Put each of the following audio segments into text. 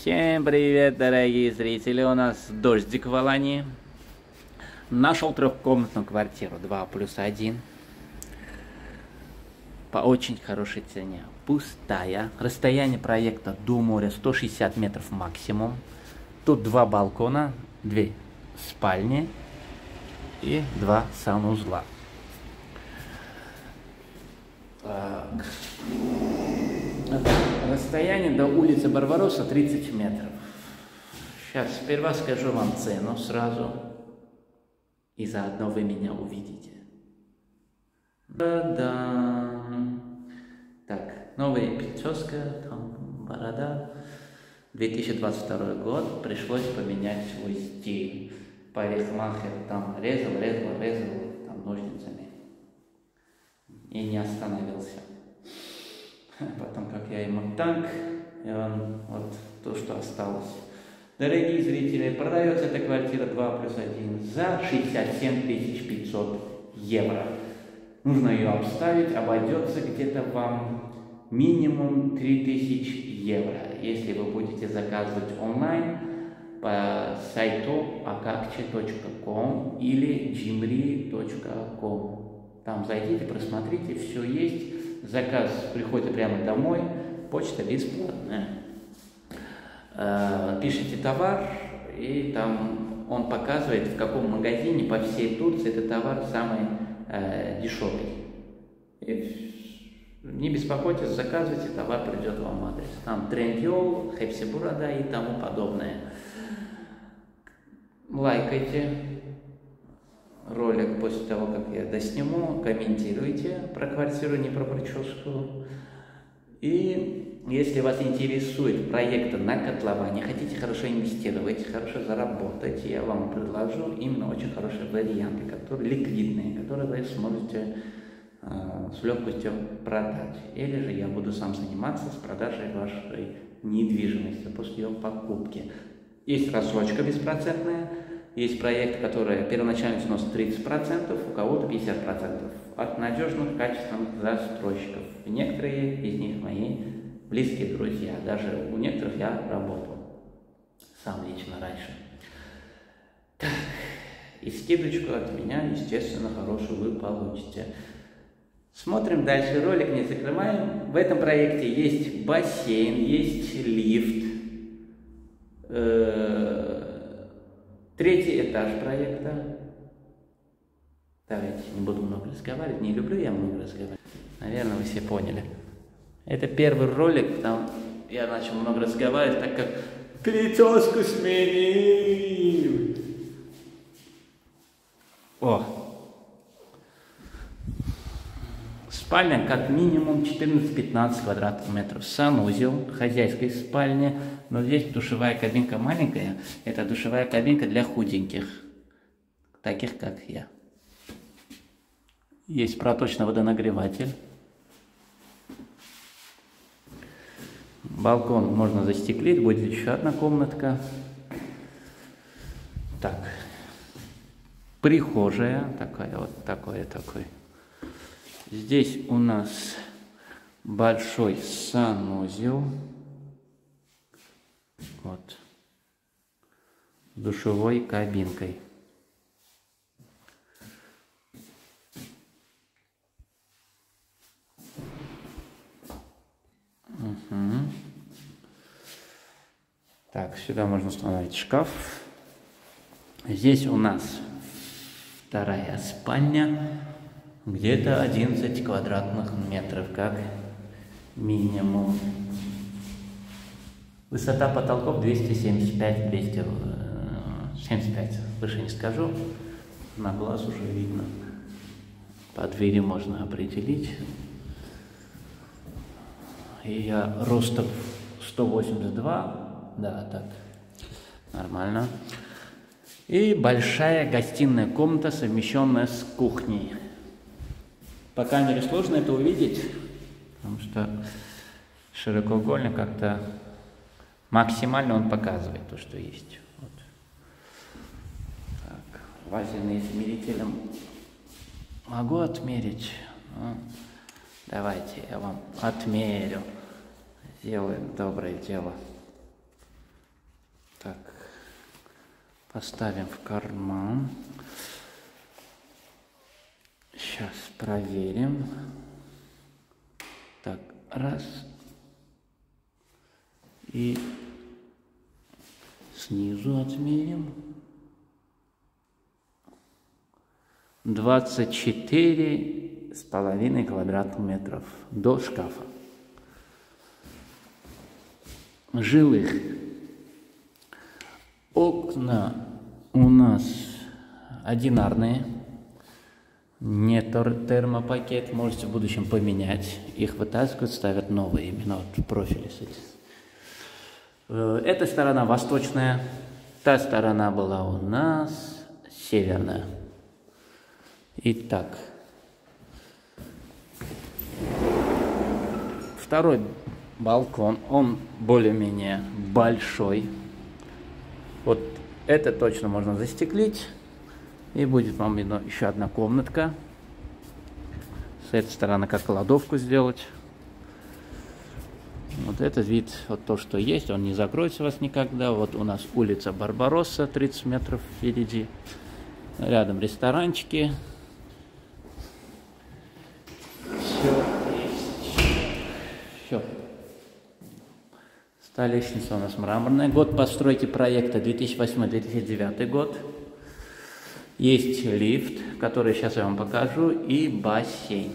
Всем привет, дорогие зрители! У нас дождик в Алании. Нашел трехкомнатную квартиру 2 плюс 1 по очень хорошей цене. Пустая. Расстояние проекта до моря 160 метров максимум. Тут два балкона, две спальни и два санузла. Так. Расстояние до улицы Барбароса 30 метров. Сейчас сперва скажу вам цену сразу, и заодно вы меня увидите. Да-да. Так, новая прическа, там борода. 2022 год, пришлось поменять свой стиль. Парикмахер там резал, резал, резал, там ножницами. И не остановился. Потом, как я ему так, и он вот то, что осталось. Дорогие зрители, продается эта квартира 2 плюс 1 за 67 500 евро. Нужно ее обставить, обойдется где-то вам минимум 3000 евро. Если вы будете заказывать онлайн по сайту akakche.com или jimri.com. Там зайдите, просмотрите, все есть. Заказ приходит прямо домой, почта бесплатная. Э, пишите товар, и там он показывает, в каком магазине по всей Турции этот товар самый э, дешевый. И не беспокойтесь, заказывайте, товар придет вам в адрес. Там Трендиол, Хепсибурада и тому подобное. Лайкайте, ролик после того, как я досниму, комментируйте про квартиру, не про прическу. И если вас интересует проект на котловане, хотите хорошо инвестировать, хорошо заработать, я вам предложу именно очень хорошие варианты, которые ликвидные, которые вы сможете э, с легкостью продать. Или же я буду сам заниматься с продажей вашей недвижимости после ее покупки. Есть рассрочка беспроцентная, есть проект, который первоначальный взнос 30%, у кого-то 50% от надежных, качественных застройщиков. Некоторые из них мои близкие друзья. Даже у некоторых я работал сам лично раньше. Так, и скидочку от меня, естественно, хорошую вы получите. Смотрим дальше ролик, не закрываем. В этом проекте есть бассейн, есть лифт, э Третий этаж проекта. Давайте, не буду много разговаривать, не люблю я много разговаривать. Наверное, вы все поняли. Это первый ролик, там я начал много разговаривать, так как прическу сменил. О, Спальня как минимум 14-15 квадратных метров. Санузел, хозяйской спальни. Но здесь душевая кабинка маленькая. Это душевая кабинка для худеньких. Таких, как я. Есть проточный водонагреватель. Балкон можно застеклить, будет еще одна комнатка. Так, прихожая такая вот, такой, такой. Здесь у нас большой санузел. Вот. Душевой кабинкой. Угу. Так, сюда можно установить шкаф. Здесь у нас вторая спальня где-то 11 квадратных метров, как минимум. Высота потолков 275, 275, выше не скажу, на глаз уже видно. По двери можно определить. И я ростом 182, да, так, нормально. И большая гостиная комната, совмещенная с кухней. По камере сложно это увидеть, потому что широкоугольник как-то максимально он показывает то, что есть. Вот. Так, вазельный измерителем могу отмерить. Ну, давайте я вам отмерю. Сделаем доброе дело. Так, поставим в карман. Сейчас проверим. Так, раз. И снизу отмерим. 24 с половиной квадратных метров до шкафа. Жилых. Окна у нас одинарные. Не термопакет, можете в будущем поменять. Их вытаскивают, ставят новые, именно вот в профиле. Э, эта сторона восточная, та сторона была у нас северная. Итак, второй балкон, он более-менее большой. Вот это точно можно застеклить. И будет вам еще одна комнатка. С этой стороны как кладовку сделать. Вот этот вид, вот то, что есть, он не закроется вас никогда. Вот у нас улица Барбаросса, 30 метров впереди. Рядом ресторанчики. Все Все. Столешница у нас мраморная. Год постройки проекта 2008-2009 год. Есть лифт, который сейчас я вам покажу, и бассейн.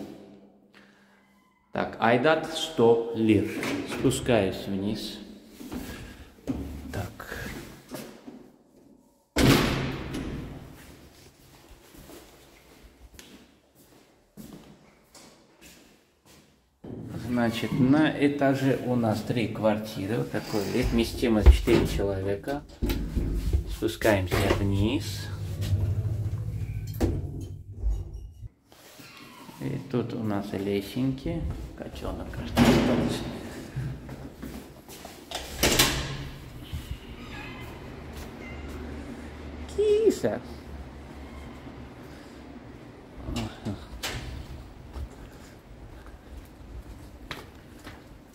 Так, Айдат 100 лир. Спускаюсь вниз. Так. Значит, на этаже у нас три квартиры. Вот такой лифт. Вместимость 4 человека. Спускаемся вниз. И тут у нас лесенки. Котенок, остался. Киса.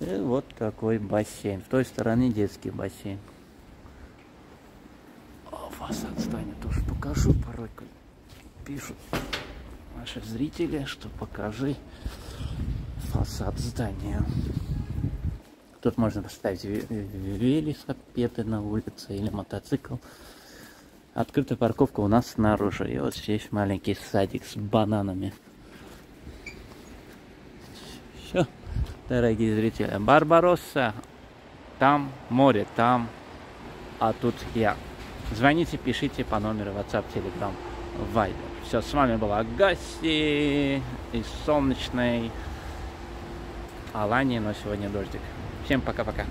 И вот такой бассейн. В той стороне детский бассейн. О, фасад станет тоже покажу порой. Пишут наши зрители, что покажи фасад здания. Тут можно поставить велосипеды на улице или мотоцикл. Открытая парковка у нас снаружи. И вот здесь маленький садик с бананами. Все, дорогие зрители. Барбаросса. Там море, там. А тут я. Звоните, пишите по номеру WhatsApp, Telegram, Viber. Все, с вами была Гаси из солнечной Алании, но сегодня дождик. Всем пока-пока.